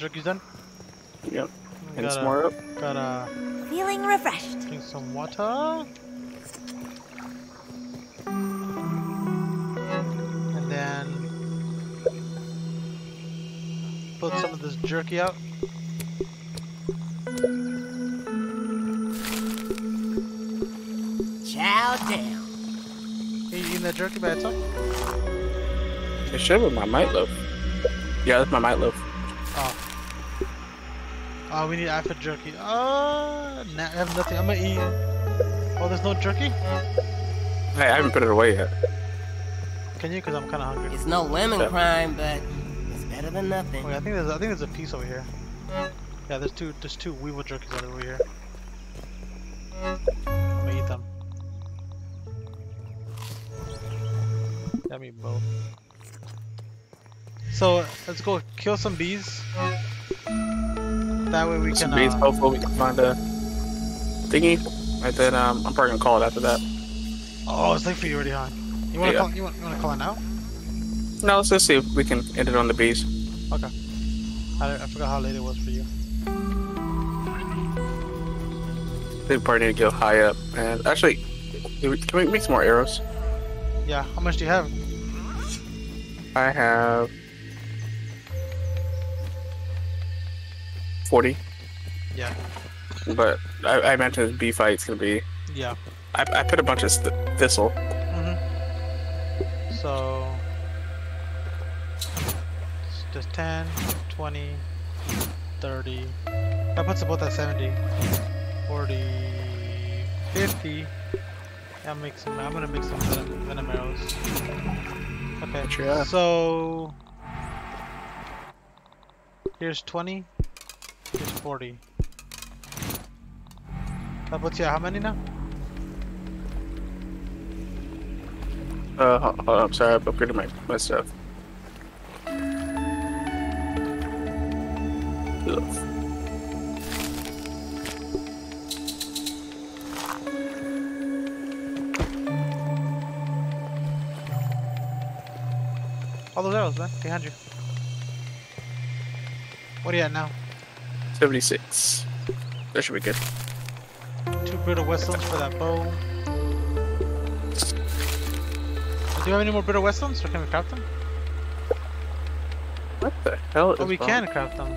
jerky's done. Yep. And gotta, some more up. gotta Feeling refreshed. drink some water. And then put some of this jerky out. Chow down. Are you eating that jerky by itself? It should be my might loaf. Yeah, that's my might loaf. Oh. We need alpha jerky. Oh, nah, I have nothing. I'm gonna eat. it. Oh, there's no jerky? Hey, I haven't put it away yet. Can you? Cause I'm kind of hungry. It's no women Yeah. crime, but it's better than nothing. Wait, I think there's I think there's a piece over here. Yeah, there's two there's two weevil jerkies right over here. I'm gonna eat them. Yeah, me both. So let's go kill some bees. That way we can. bees, Uh, hopefully we can find a thingy. And then um, I'm probably gonna call it after that. oh, it's late for you already, huh? You wanna Yeah. call? You want? You wanna call it now? No, let's just see if we can end it on the bees. Okay. I, I forgot how late it was for you. They probably need to go high up. And actually, can we- can we make some more arrows? Yeah. How much do you have? I have 40, Yeah. but I, I imagine the bee fight's gonna be. Yeah. I, I put a bunch of thistle. Mm-hmm. So just 10, 20, 30. That puts it both at 70, 40, 50. Yeah, make some. I'm gonna make some venom, venom arrows. Okay. Yeah. So here's 20. Here's 40. That puts you how many now? Uh, hold hold on, I'm sorry, I've upgraded my, my stuff. Ugh. All those arrows, man, behind you. What are you at now? 76. That should be good. Two brittle westlands for that bow. Do you have any more brittle westlands, or can we craft them? What the hell oh, is Oh, we can craft them.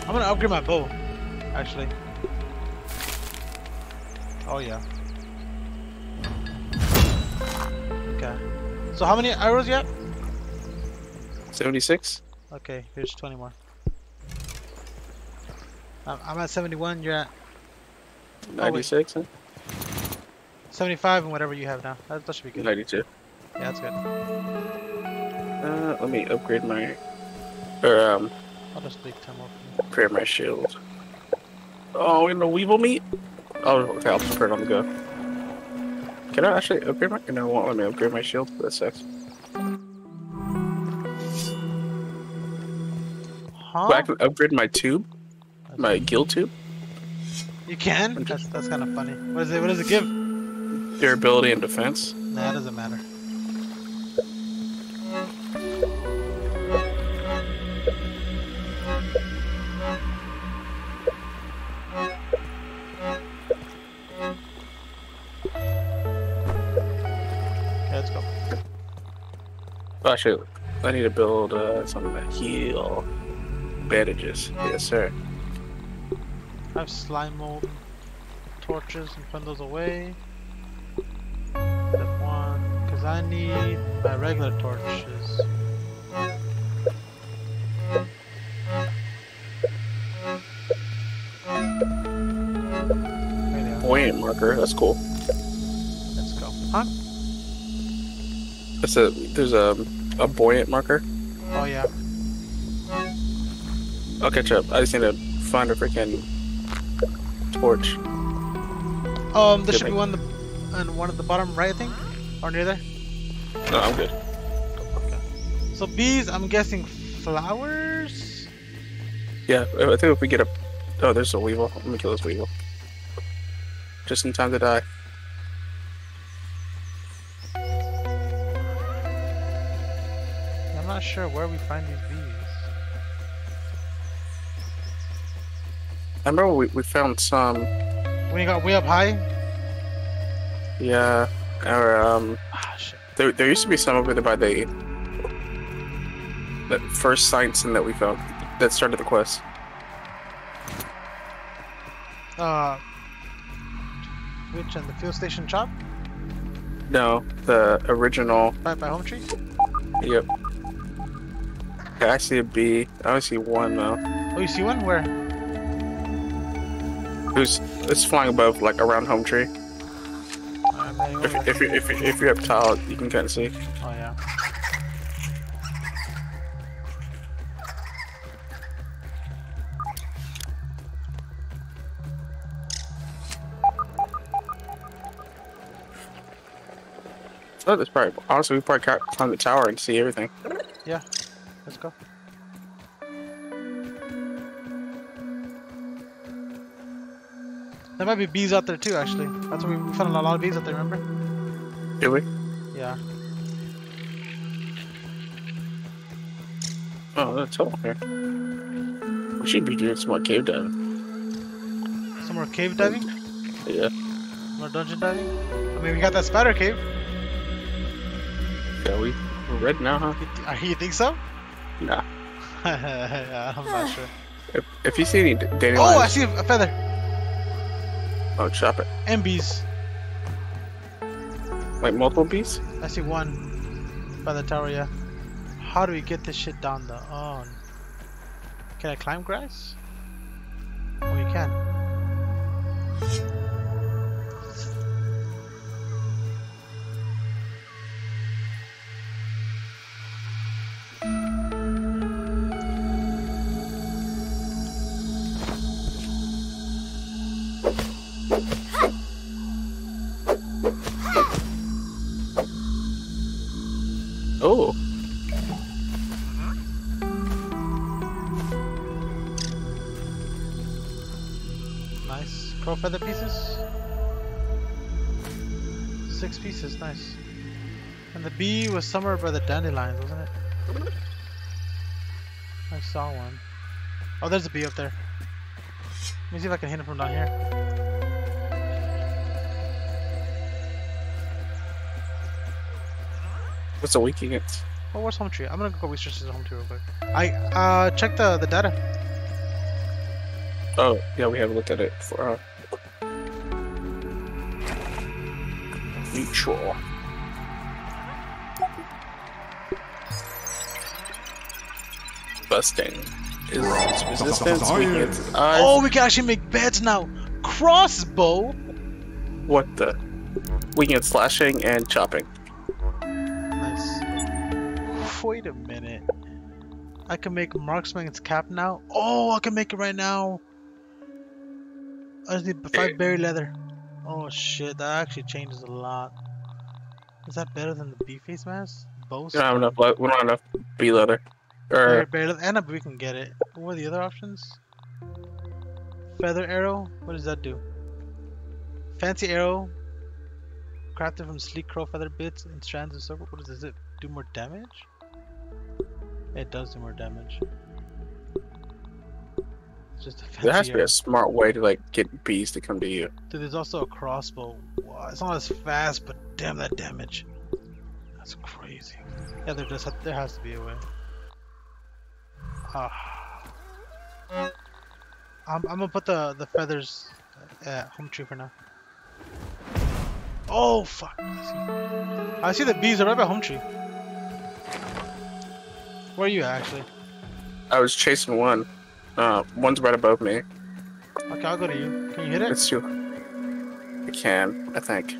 I'm gonna upgrade my bow, actually. Oh yeah. Okay. So how many arrows you have? 76? Okay, here's 20 more. I'm, at 71, you're at 96? huh? 75 and whatever you have now. That, that should be good. 92. Yeah, that's good. Uh, let me upgrade my. Or, um, I'll just leave 10 more for me. upgrade my shield. Oh, in the weevil meat? Oh, okay, I'll just put it on the go. Can I actually upgrade my. No, won't let me upgrade my shield. That sucks. Huh? But I can upgrade my tube, my guild tube, You can? That's, that's kind of funny. What, is it, what does it give? durability, and defense. Nah, that doesn't matter. Okay, let's go. Oh, actually, I need to build uh, something that heal bandages. Yes, sir. I have slime mold torches and put those away. Step one, because I need my regular torches. Buoyant marker. That's cool. Let's go. Huh? That's a there's a a buoyant marker. Oh yeah. I'll catch up. I just need to find a freaking torch. Um, there Good should be one the, on one at the bottom right, I think, or near there. No, I'm good. Okay. So bees, I'm guessing flowers. Yeah, I I think if we get a oh, there's a weevil. Let me kill this weevil. Just in time to die. I'm not sure where we find these bees. I remember we, we found some. When you got way up high. Yeah. Or um, Ah there there used to be some over there by the that first science thing that we found that started the quest. Uh. Which and the fuel station chop? No, the original. By home tree? Yep. Okay, I see a bee. I only see one though. Oh, you see one? Where? Who's it's flying above, like around home tree. Alright, If over if you if you, if you're up tall, you can kind of see. Oh yeah. So that's probably honestly we probably can't climb the tower and see everything. Yeah, let's go. There might be bees out there too, actually. That's where we found a lot of bees out there, remember? Do we? Yeah. Oh, that's all here. We should be doing some more cave diving. Some more cave diving? Yeah. More dungeon diving? I mean, we got that spider cave. Yeah, we we're red now, huh? You, th- uh, you think so? Nah. yeah, I'm not sure. If, if you see any dandelions, Oh, I see a feather. Oh, chop it. And bees. Like multiple bees? I see one by the tower, yeah. How do we get this shit down the oh Can I climb grass? Oh you can. Nice. Crow feather pieces? Six pieces, nice. And the bee was somewhere by the dandelions, wasn't it? I saw one. Oh, there's a bee up there. Let me see if I can hit it from down here. what's a weak against? Oh, where's home tree? I'm gonna go research this home tree real quick. I uh check the the data. Oh, yeah, we haven't looked at it for uh, neutral. Busting is its resistance, weak against. Oh, we can actually make beds now. Crossbow. What the? Weak against slashing and chopping. Nice. Wait a minute. I can make marksman's cap now. Oh, I can make it right now. I just need five berry leather. Oh shit, that actually changes a lot. Is that better than the bee face mask? Both? We don't have enough. le- We don't have enough bee leather. Or berry leather, and we can get it. What are the other options? Feather arrow. What does that do? Fancy arrow. Crafted from sleek crow feather bits and strands of silver. What does it do? More damage? It does do more damage. Just a there has to be a smart way to like get bees to come to you. Dude, there's also a crossbow. Wow, it's not as fast, but damn that damage. That's crazy. Yeah, there. Have, there has to be a way. Ah. I'm, I'm gonna put the the feathers at home tree for now. Oh fuck! I see, I see the bees are right by home tree. Where are you at, actually? I was chasing one. Uh, one's right above me. Okay, I'll go to you. Can you hit it? It's you. I can, I think.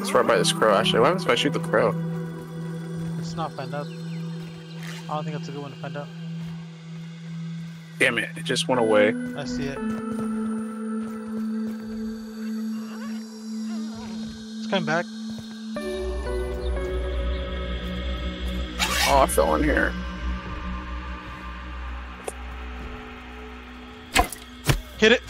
It's right by this crow, actually. What happens if I shoot the crow? Let's not find out. I don't think that's a good one to find out. Damn it, it just went away. I see it. It's coming back. Oh, I fell in here. Hit it.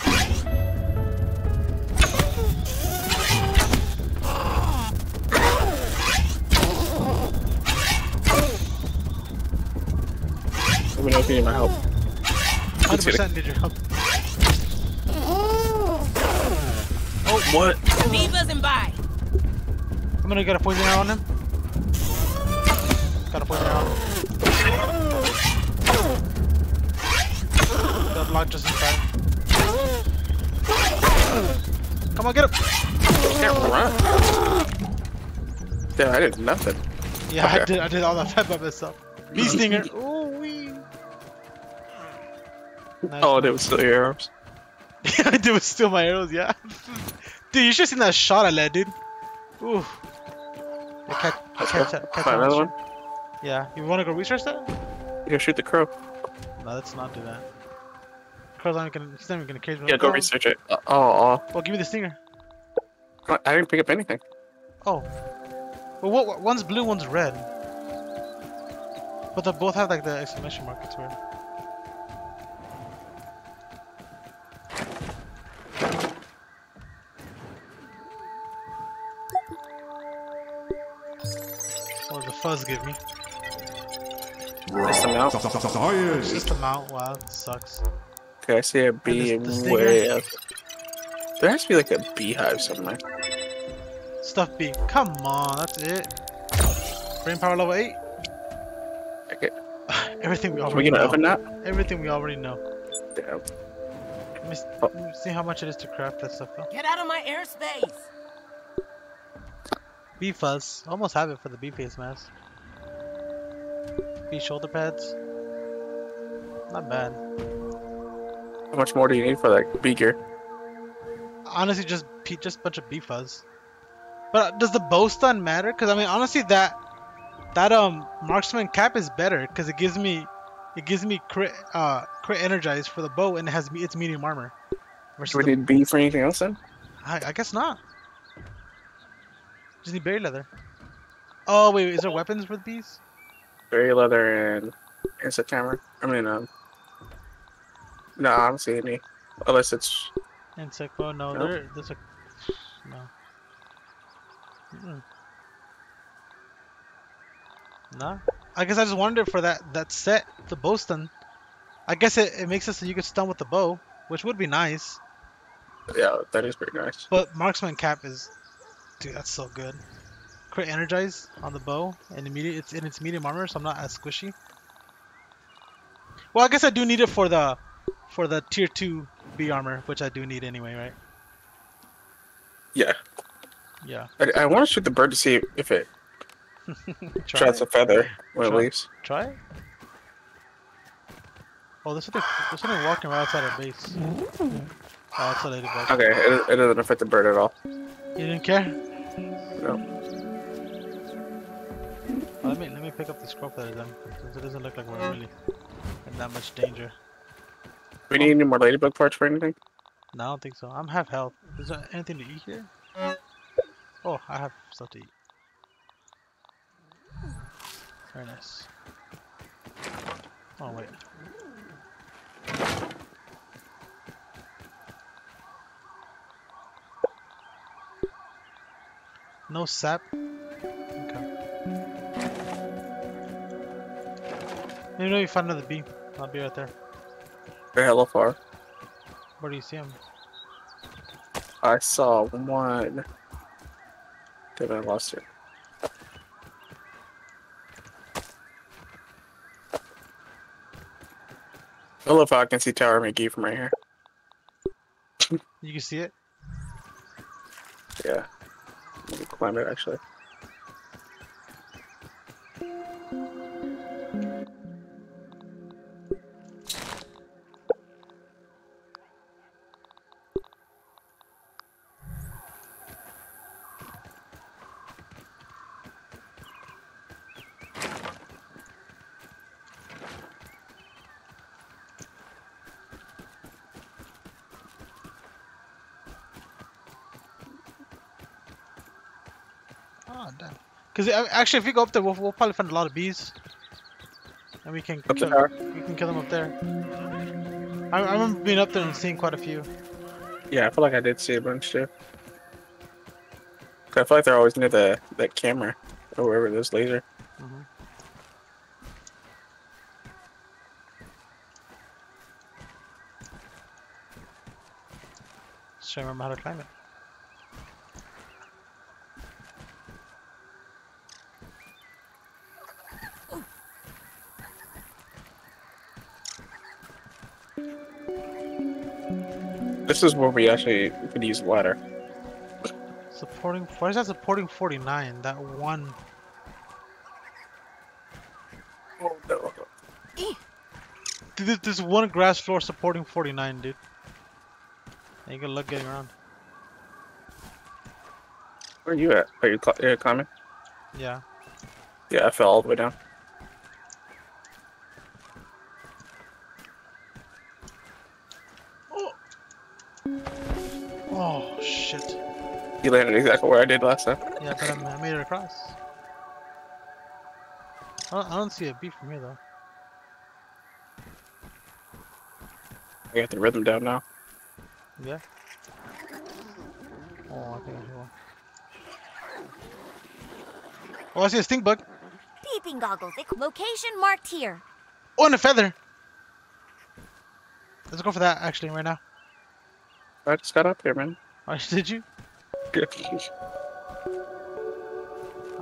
Let me know if you need my help. Hundred percent need your help. Oh, what? Beavers and by. I'm gonna get a poison arrow on him. Got a poison arrow. on him. The block just inside. Come on, get him! Can't run. Yeah, I did nothing. Yeah, I did. I did all that by myself. Bee mm. stinger. Ooh wee. Nice. Oh, they was still your arrows. I did was still my arrows. Yeah. Dude, you should have seen that shot I led, dude. Ooh. Yeah, catch, Let's catch, go. that- catch Find that another one. Yeah. You wanna go research that? Yeah, shoot the crow. No, let's not do that. Crow's not gonna. He's not even gonna cage me. Yeah, go Oh, research it. Uh, oh, Well, give me the stinger. oh, I didn't pick up anything. Oh. Well, what, what- one's blue, one's red. But they both have like the exclamation mark. It's weird. What does the fuzz give me? Just a mount. It's just a mount. Wow, that sucks. Okay, I see a bee the stinger? way up. There has to be like a beehive somewhere. Stuff bee. Come on, that's it. Brain power level 8. Okay. Everything we already Are we already gonna know. open that? Everything we already know. Damn. Let me, Oh. let me see how much it is to craft that stuff though. Get out of my airspace. Bee fuzz. Almost have it for the bee face mask. Bee shoulder pads. Not bad. How much more do you need for that bee gear? Honestly, just just a bunch of bee fuzz. But does the bow stun matter? Because I mean, honestly, that that um marksman cap is better because it gives me it gives me crit uh crit energize for the bow and it has it's medium armor. Versus Do we need bee for anything else then? I, I guess not. Just need berry leather. Oh wait, is there weapons with bees? Berry leather and insect hammer. I mean, um. No, I don't see any. Unless it's. Insect bow? No, Nope. there. There's a no. Mm-mm. No. I guess I just wondered for that that set, the bow stun. I guess it, it makes it so you could stun with the bow, which would be nice. Yeah, that is pretty nice. But marksman cap is, dude, that's so good. Crit energize on the bow, and immediate it's in its medium armor, so I'm not as squishy. Well, I guess I do need it for the, for the tier two B armor, which I do need anyway, right? Yeah. Yeah. I, I want to shoot the bird to see if it tries a feather when Try. it leaves. Try it. Oh, there's something, there's something walking right outside our base. Oh, that's a ladybug. Okay, it, it doesn't affect the bird at all. You didn't care? No. Let me let me pick up the scroll feather then, since it doesn't look like we're really in that much danger. We need any more ladybug parts for anything? No, I don't think so. I'm half health. Is there anything to eat here? Oh, I have stuff to eat. Very nice. Oh wait. No sap. Okay. Maybe you find another bee. I'll be right there. They're hella far. Where do you see him? I saw one. Then I lost it. I love how I can see Tower McGee from right here. You can see it. Yeah. Let me climb it actually. Oh, damn. Because uh, actually, if we go up there, we'll, we'll, probably find a lot of bees. And we can, up kill, there. we can kill them up there. I, I, remember being up there and seeing quite a few. Yeah, I feel like I did see a bunch too. I feel like they're always near the that camera or wherever this laser. Mm -hmm. i remember how to climb it. This is where we actually could use a ladder. Supporting. Why is that supporting 49? That one. Oh no. Dude, there's- there's one grass floor supporting 49, dude. And you good luck getting around. Where are you at? Are you cl- yeah, climbing? Yeah. Yeah, I fell all the way down. You landed exactly where I did last time. Yeah, but I'm, I made it across. I don't, I don't see a beat from here though. I got the rhythm down now. Yeah. Oh, I think I hear one. Oh, I see a stink bug. Peeping goggles. Location marked here. Oh, and a feather. Let's go for that actually right now. I just got up here, man. Oh, did you?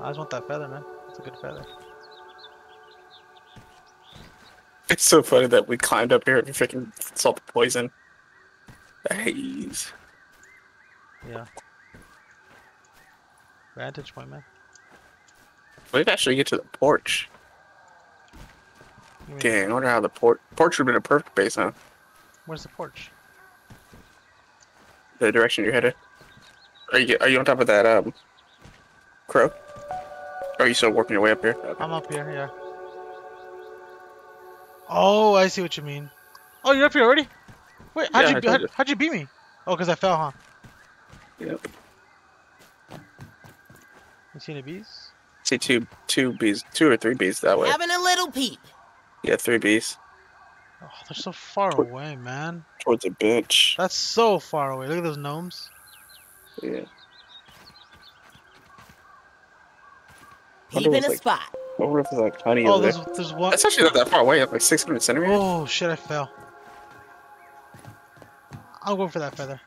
I just want that feather, man. It's a good feather. It's so funny that we climbed up here and freaking saw the poison. The haze. Yeah. Vantage point, man. We could actually get to the porch. Dang, I wonder how the porch porch would have been a perfect base, huh? Where's the porch? The direction you're headed. Are you are you on top of that um crow? Or are you still working your way up here? Okay. I'm up here, yeah. Oh, I see what you mean. Oh, you're up here already? Wait, how'd Yeah, you how'd, you. how'd you beat me? Oh, cause I fell, huh? Yep. You see any bees? See two two bees, two or three bees that way. Having a little peep. Yeah, three bees Oh, they're so far away, man. towards a bench. That's so far away. Look at those gnomes. Yeah. Wonder Peep in a like- spot. I wonder if there's like honey Oh, over there's there. there's one. That's actually not that far away. Like 600 centimeters. Oh shit! I fell. I'll go for that feather.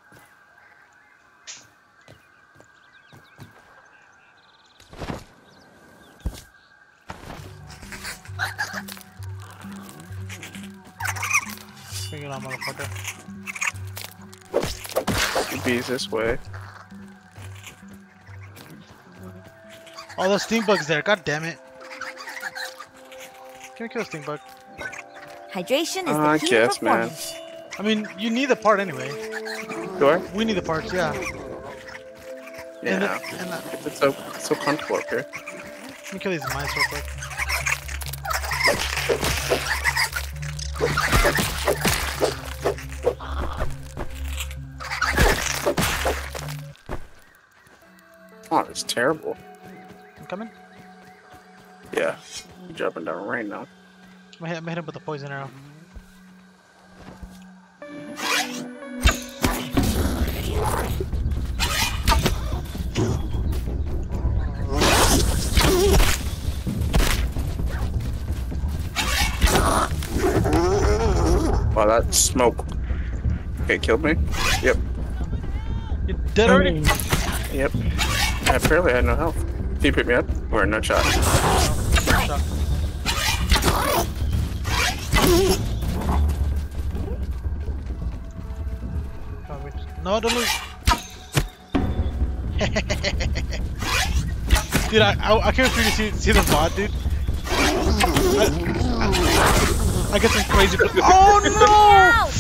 Bring it on, motherfucker. Bees this way. Oh, those stink bugs there. God damn it. Can we kill a stink bug? Hydration is Uh, the I key guess, man. performance. I mean, you need the part anyway. Do I? We need the parts, yeah. And, Yeah. and uh, It's so it's so comfortable up here. let me kill these mice real quick. Oh, it's terrible. I'm coming. Yeah. You're jumping down rain now. I'm gonna hit, I'm gonna hit him with a poison arrow. Wow, that smoke. Okay, killed me. Yep. You dead already? Yep. I apparently had no health. Did you pick me up? Or no shot? Shot. Oh, wait. No, don't lose. dude, I, I, I can't wait for you to see, see the VOD, dude. I, I, I get some crazy. Oh Ow!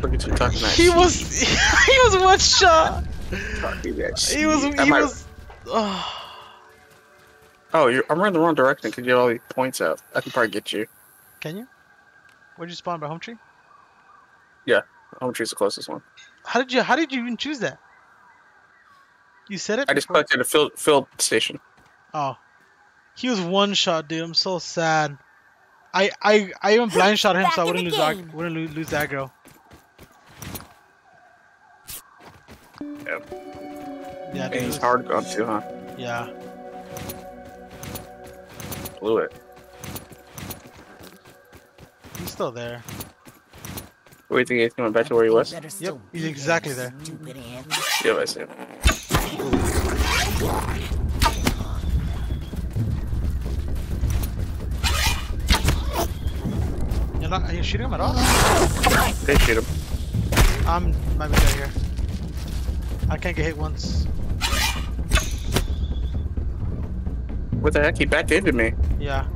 Look at you talking no! He was he was one shot. He was he was. Oh. Oh, you're, I'm running the wrong direction because you have all these points out. I can probably get you. Can you? Where'd you spawn by home tree? Yeah, home tree's the closest one. How did you how did you even choose that? You said it. I just before? collected a field field station. Oh, he was one shot, dude. I'm so sad. I I I even blind shot him, Back so I wouldn't lose ag- game. wouldn't lose, lose aggro. Yep. Yeah, dude. And he's was- hard gun too, huh? Yeah. Blew it. He's still there. Where do you think he's going back to where he was? Yep, he's exactly there. Stupid ant. Yeah, I see him. You're not. Are you shooting him at all? They shoot him. I'm might be here. I can't get hit once. What the heck? He backed into me. Yeah.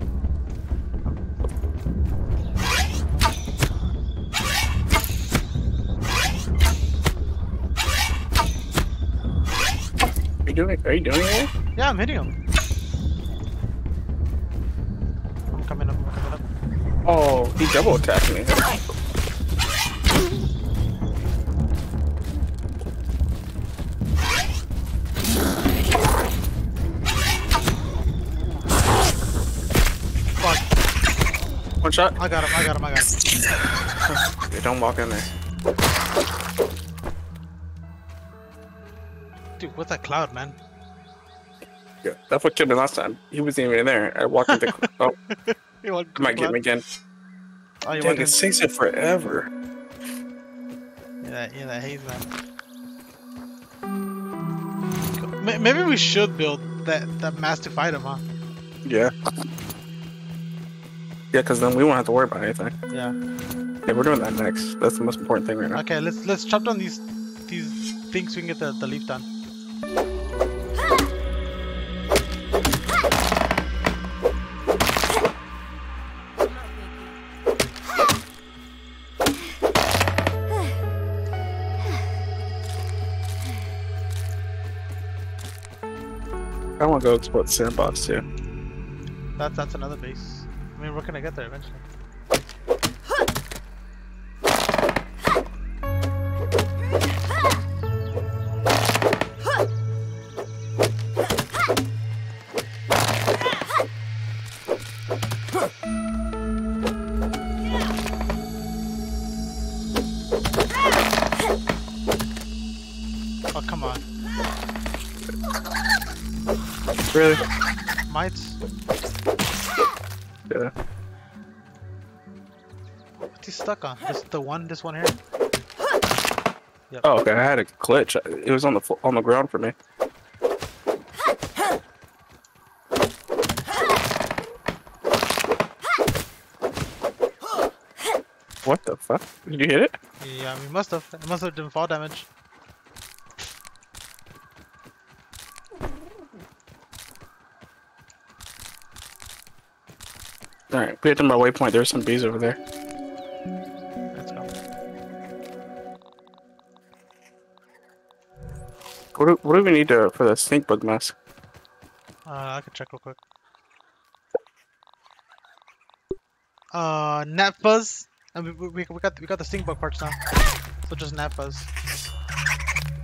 Are you doing? Are you doing it? Yeah, I'm hitting him. I'm coming up. I'm coming up. Oh, he double attacked me. Shot. I got him. I got him. I got him. Yeah, don't walk in there. Dude, what's that cloud, man? Yeah, that's what killed me last time. He wasn't even in there. I walked into. Oh, You want might get me again. Oh, you Dang, it takes it forever. Yeah, that, yeah, that haze, man. Maybe we should build that that massive item, huh? Yeah. Yeah, because then we won't have to worry about anything. Yeah. Yeah, we're doing that next. That's the most important thing right now. Okay, let's let's chop down these these things so we can get the, the leaf done. I want to go explore the sandbox too. That's that's another base. Mean, we're gonna get there eventually. Oh come on, Really? He stuck on? This the one, this one here. Oh, okay. I had a glitch. It was on the on the ground for me. What the fuck? Did you hit it? Yeah, we must have. It must have done fall damage. All right. We hit to my waypoint. There's some bees over there. Let's go. What do, what do we need to, for the stink bug mask? Uh, I can check real quick. Uh, Gnat Fuzz. And we, we, we got we got the stink bug parts now. So just Gnat Fuzz.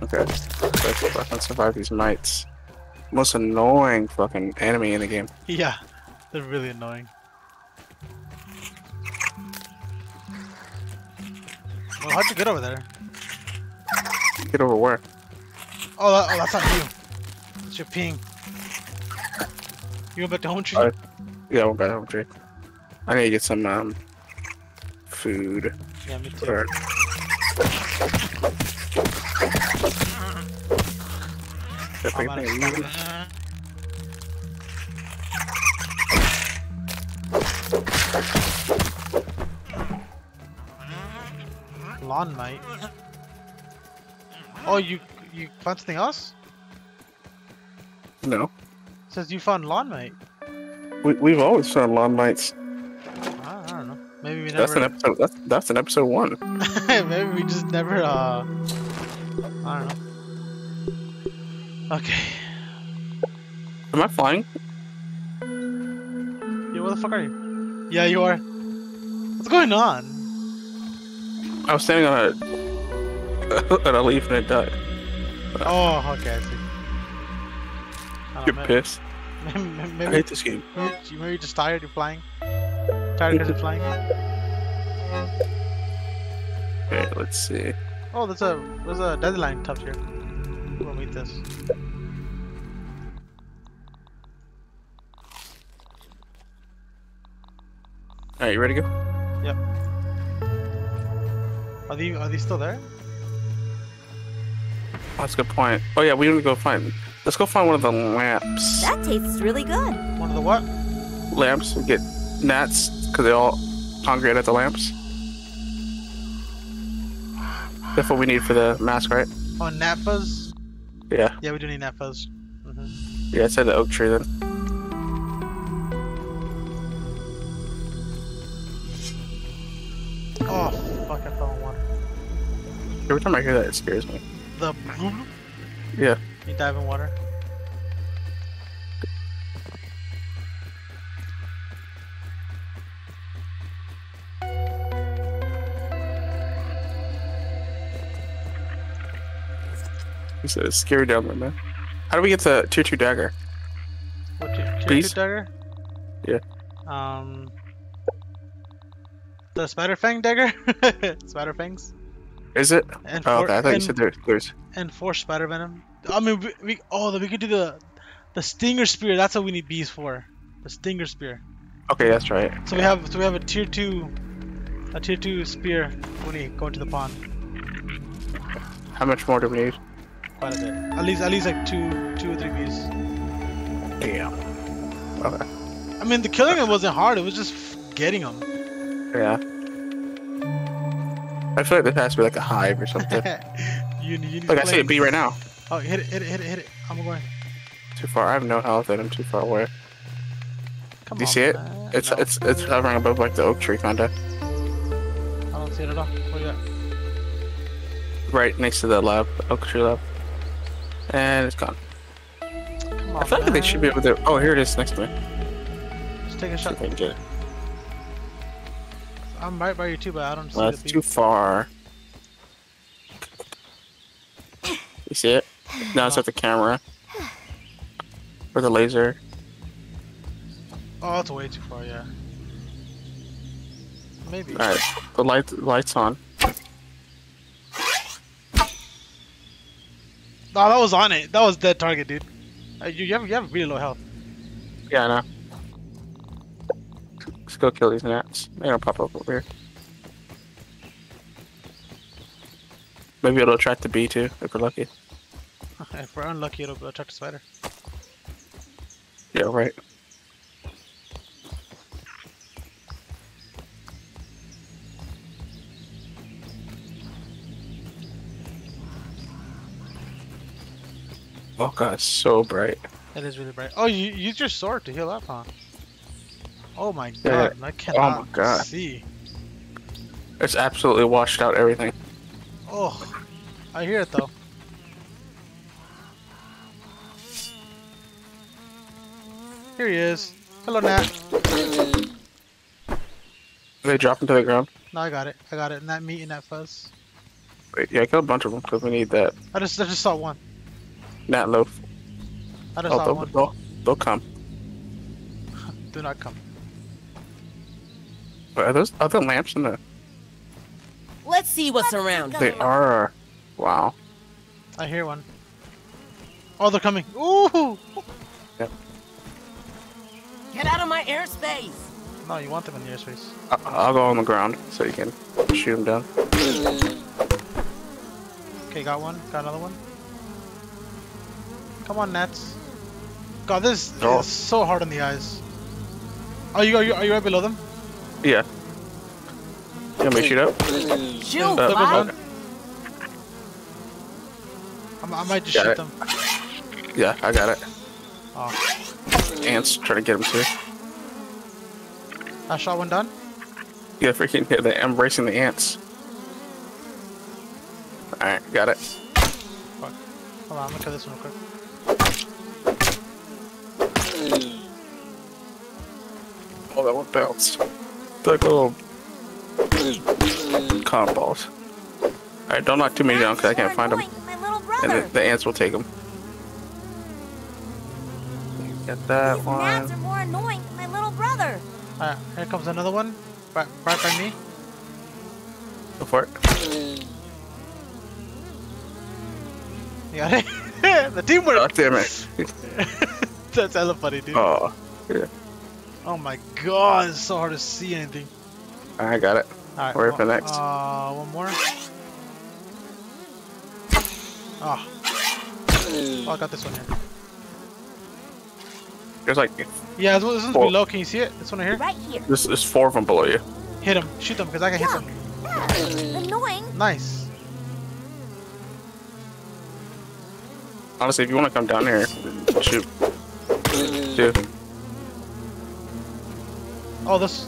Okay. I can survive these mites. Most annoying fucking enemy in the game. Yeah, they're really annoying. How'd you get over there? Get over where? Oh, that, oh that's not you. It's your ping. You went back to home tree? Uh, Yeah, we'll go home tree. I need to get some um food. yeah, me too. Alright. If Oh, I man, can it's use it. stamina. Lawn mite. Oh, you you found something else? No. It says you found lawn mate. We, we've always found lawn mates. I, I don't know. Maybe we never. That's an episode. That's that's an episode one. maybe we just never. Uh, I don't know. Okay. Am I flying? Yeah, where the fuck are you? Yeah, you are. What's going on? I was standing on a on a leaf and it died. Oh, okay, I see. You're oh, know, pissed. Maybe, I hate this game. maybe, you- maybe you're just tired. You're flying. Tired of flying. Okay, let's see. Oh, there's a there's a dandelion tuft here. We'll meet this. All right, you ready to go? Yep. Are they are they still there? That's a good point. Oh yeah, we need to go find. Let's go find one of the lamps. That tastes really good. One of the what? Lamps. We get gnats because they all congregate at the lamps. That's what we need for the mask, right? Oh, Gnat Fuzz? Yeah. Yeah, we do need Gnat Fuzz. hmm Yeah, it's at the oak tree then. Every time I hear that, it scares me. The. Yeah. You dive in water. It's, it's scary down there, man. How do we get the tier two dagger? What, tier, tier two dagger? Yeah. Um. The Spider Fang dagger? spider Fangs? Is it? And Oh, four, okay. I thought you and, said there, there's. and four Spider Venom. I mean, we, we. Oh, we could do the. The Stinger Spear. That's what we need bees for. The Stinger Spear. Okay, that's right. So we have so we have a tier two, a tier two spear when we go into the pond. How much more do we need? Quite a bit. At least at least like two two or three bees. Yeah. Okay. I mean the killing them wasn't hard. It was just getting them. Yeah. I feel like this has to be like a hive or something. you, you Look, I see a bee right now. Oh, hit it, hit it, hit it, hit it. I'm going. Too far. I have no health and I'm too far away. Come Do you on, see it? man. It's No, it's it's hovering above like the oak tree kinda. I don't see it at all. Where you at? Right next to the lab, oak tree lab. And it's gone. Come on, I feel like they should be able to. Oh, here it is next to me. Just take a shot. I'm right by you too, but I don't see Well, the that's too far. You see it? No, it's at the camera. Or the laser. Oh, it's way too far. Yeah. Maybe. Alright, the light the light's on. No, that was on it. That was dead target, dude. Uh, you, you have you have really low health. Yeah, I know. Let's go kill these gnats. They're gonna pop up over here. Maybe it'll attract the bee too, if we're lucky. if we're unlucky, it'll attract a spider. Yeah, right. Oh god, it's so bright. It is really bright. Oh, you use your sword to heal up, huh? Oh my Yeah. god, I oh cannot God. see. It's absolutely washed out everything. Oh, I hear it though. Here he is. Hello, Nat. They drop into the ground. No, I got it. I got it. And that meat and that fuzz. Wait, yeah, kill a bunch of them because we need that I just, I just saw one. gnat loaf. I just Oh, saw they'll, one. they'll, they'll come. Do not come. Wait, are those other lamps in the? Let's see what's around. They are. Wow. I hear one. Oh, they're coming. Ooh! Yep. Get out of my airspace. No, you want them in your space. I- I'll go on the ground so you can shoot them down. Okay, got one. Got another one. Come on, gnats. God, this Oh. is so hard on the eyes. Are you, are you, are you right below them? Yeah. You want me to shoot up? Shoot, Uh, Double I, I might just Got shoot it. them. Yeah, I got it. Oh, Ants trying to get him too. I shot one done. Yeah, freaking yeah, they're embracing the ants. Alright, got it. Fuck. Hold on, I'm gonna kill this one real quick. Oh, that one bounced. Like little cotton balls. Alright, don't knock too many down because I can't find them. And the, the ants will take them. Get that These gnats are more annoying than my little brother. Alright, here comes another one. Right, right by me. Go for it. You got it? the Oh, teamwork! damn it. That's hella funny, dude. Oh, Oh my god, it's so hard to see anything. I got it. Alright. Where one- for next? Uh, one more. Oh. oh, I got this one here. There's like Yeah, this, one's Four. below. Can you see it? This one right here? Right here. there's, there's four of them below you. Hit him. Shoot them, because I can hit them. Annoying. Nice. Honestly, if you want to come down here, shoot. Shoot. Oh, this.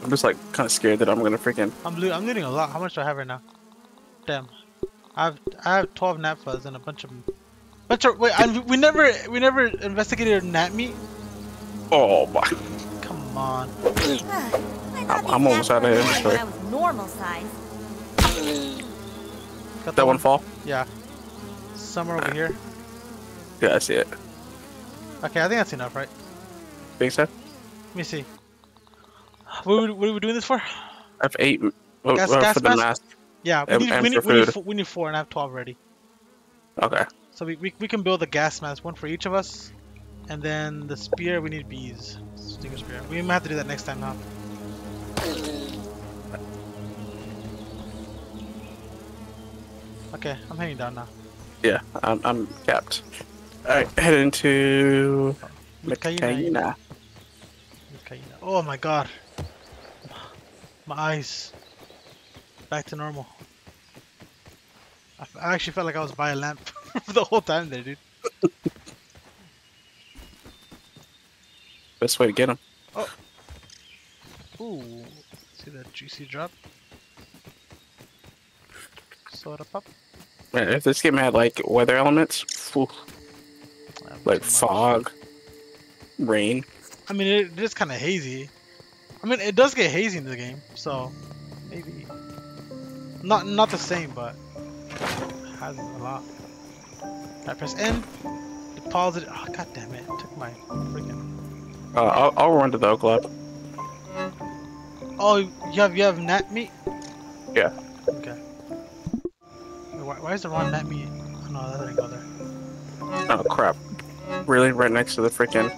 I'm just like kind of scared that I'm gonna freaking. I'm loo I'm looting a lot. How much do I have right now? Damn. I have I have 12 gnat fuzz and a bunch of bunch of wait. I, we never we never investigated gnat meat. Oh my! Come on. I thought I'm- I'm almost out of were inventory. when was normal size. Got That one fall? Yeah. Somewhere over here. Yeah, I see it. Okay, I think that's enough, right? Think so? Let me see. What are we, what are we doing this for? I have eight. Oh, Gas- uh, gas for the mask? mask. Yeah, we need, we, need, we, need four, we need four, and I have 12 already. Okay. So we, we, we can build a gas mask, one for each of us. And then the spear, we need bees. Stinger spear. We might have to do that next time now. Okay, I'm heading down now. Yeah, I'm, I'm capped. Alright, head into Mikaina. Mikaina. Mikaina. Oh my god. My eyes. Back to normal. I, f- I actually felt like I was by a lamp the whole time there, dude. Best way to get him. Oh. Ooh. See that juicy drop? Soda pop? Man, if this game had like weather elements, phew, Uh, like fog, rain. I mean, it, it is kind of hazy. I mean, it does get hazy in the game, so maybe not not the same, but has a lot. I press N, deposit. Oh god damn it! It took my freaking. Uh, I'll, I'll run to the Oak Lab. Oh, you have you have gnat meat? Yeah. Why, is the wrong gnat meat? Oh, no, that didn't go there. Oh crap! Really, right next to the freaking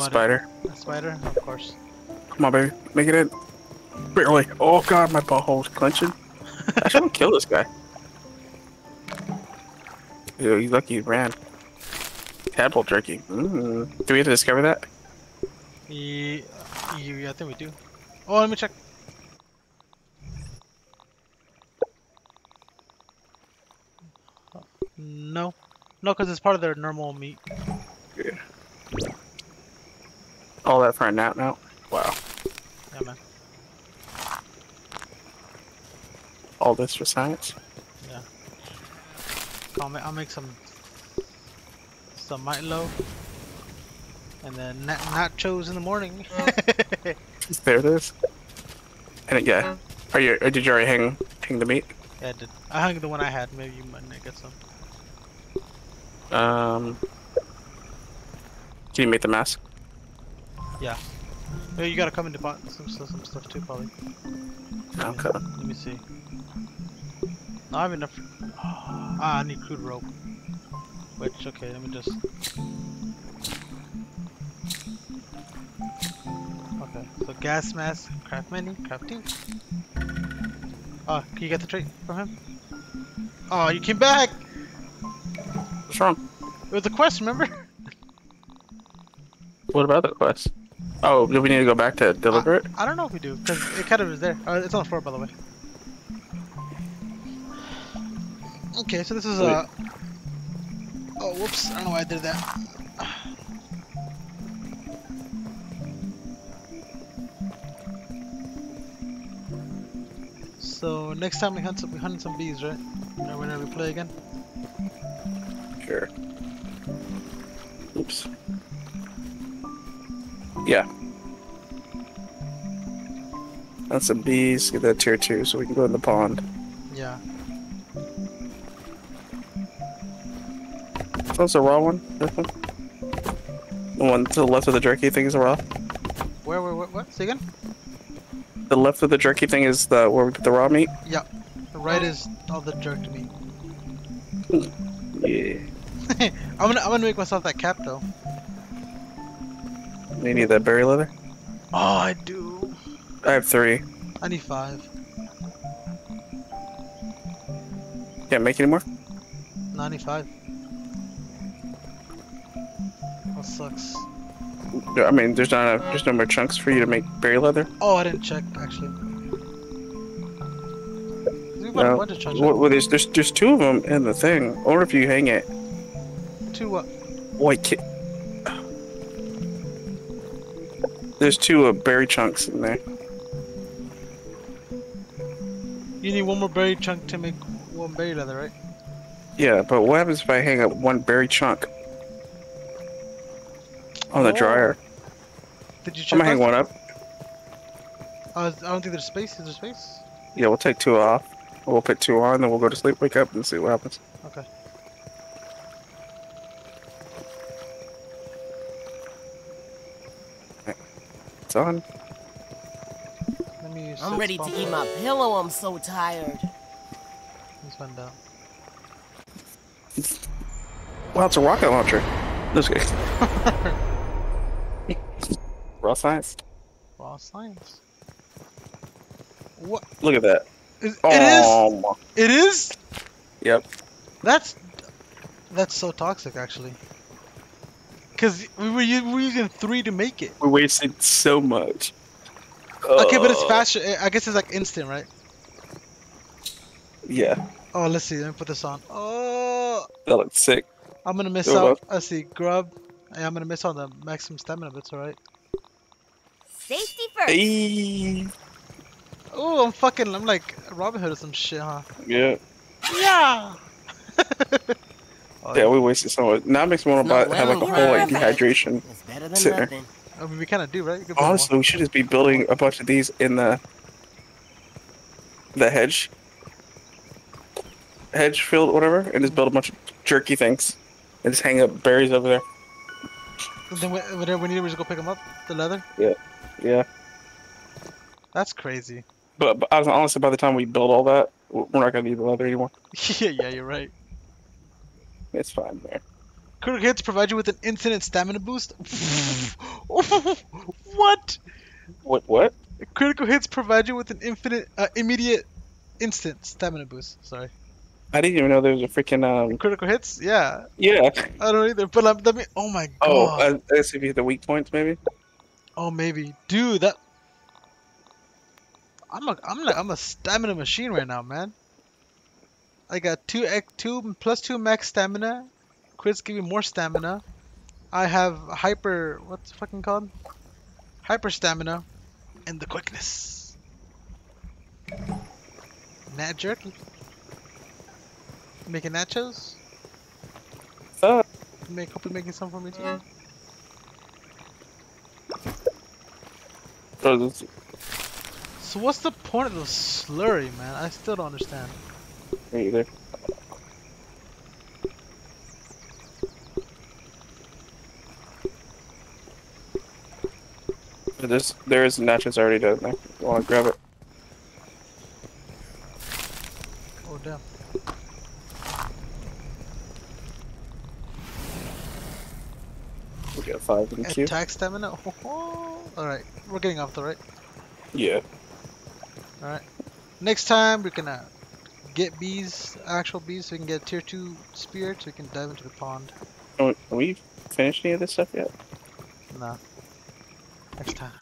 spider. A spider? Of course. Come on, baby, make it in. Barely. Oh god, my butthole's clenching. I should kill this guy. Ew, he's lucky ran. Tadpole jerky. Mm. Do we have to discover that? Yeah, yeah, I think we do. Oh, let me check. No, because it's part of their normal meat. All that for a nap now? Wow. Yeah, man. All this for science? I'll, ma- I'll make some some milo, and then na- nachos in the morning. There it is. And it, yeah. Are you? Or did you already hang hang the meat? yeah, I did. I hung the one I had. Maybe you might get some. Um. Can you make the mask? Yeah, you gotta come and depot some, some, stuff too, probably. Okay. Let me see. No, I have enough. Ah, I need crude rope. Which, okay, let me just. Okay, so gas mask, craft menu, crafting. Oh, can you get the trait from him? Oh, you came back! Wrong? It was a quest, remember? What about the quest? Oh, do we need to go back to deliver it? I don't know if we do, because it kind of is there. Uh, it's on the floor, by the way. Okay, so this is uh. Oh, whoops! I don't know why I did that. So next time we hunt some, we hunt some bees, right? Whenever we play again. Sure. Oops. Yeah. That's some bees. Get that tier two, so we can go in the pond. Yeah. Oh, That's a raw one. One. The one to the left of the jerky thing is a raw. Where, where, what? What? Say again? The left of the jerky thing is the where we put the raw meat. Yeah. The right is all the jerked meat. Hmm. I'm gonna I'm gonna make myself that cap though. You need that berry leather? Oh, I do. I have three. I need five. Can't make any more? Ninety-five. That sucks. I mean, there's not a, there's no more chunks for you to make berry leather. Oh, I didn't check actually. We No. bunch of. Well, well, there's, there's there's two of them in the thing. Or if you hang it. Two what? Wait, There's two uh, berry chunks in there. You need one more berry chunk to make one berry leather, right? Yeah, but what happens if I hang up one berry chunk on the Oh. dryer? Did you check? I'm gonna hang one up. Uh, I don't think there's space. Is there space? Yeah, we'll take two off. We'll put two on, then we'll go to sleep, wake up, and see what happens. Okay. It's on. Let me. I'm set ready to eat my pillow. I'm so tired. Let's find out. Wow, it's a rocket launcher. This guy. Raw science. Raw science. What? Look at that. Is, Oh, It is. Um, it is. Yep. That's. That's so toxic, actually. Cause we were, we were using three to make it. We wasted so much. Okay, but it's Uh, faster. I guess it's like instant, right? Yeah, Oh, let's see. Let me put this on. Oh, that looks sick. I'm gonna miss Go out. Let's see. Grub. Hey, I'm gonna miss on the maximum stamina, but it's alright. Safety first. Hey. Oh, I'm fucking. I'm like Robin Hood or some shit, huh? Yeah. Yeah. oh, Yeah, we wasted so much. Now it makes me want to buy, have like a whole like dehydration. It's better than Sit nothing. I mean, we kind of do, right? You could Honestly, we should just be building a bunch of these in the the hedge hedge field, whatever, and just build a bunch of jerky things and just hang up berries over there. Then whe- whenever we need, we just go pick them up. The leather. Yeah, yeah. That's crazy. But, but honestly, by the time we build all that, we're not gonna need the leather anymore. yeah, yeah, you're right. It's fine there. Critical hits provide you with an instant stamina boost. what? What? What? Critical hits provide you with an infinite, uh, immediate, instant stamina boost. Sorry. I didn't even know there was a freaking um. Critical hits? Yeah. Yeah. I don't either. But um, let me. Oh my god. Oh, uh, let's see if you hit the weak points, maybe. Oh, maybe, dude. That. I'm a, I'm like, I'm a stamina machine right now, man. I got two, two plus two max stamina. Crits give you more stamina. I have hyper, what's it fucking called? Hyper stamina, and the quickness. Gnat jerky. Making nachos. Uh, Make, hope you're making some for me too. So what's the point of the slurry, man? I still don't understand. Me either. There's there is nachos already done there. You want to grab it? Oh damn. We got five in the queue. Attack stamina. All right, we're getting off the right. Yeah. All right. Next time we're gonna get bees, actual bees, so we can get tier two spear, so we can dive into the pond. Oh, have we finished any of this stuff yet? Nah. Next time.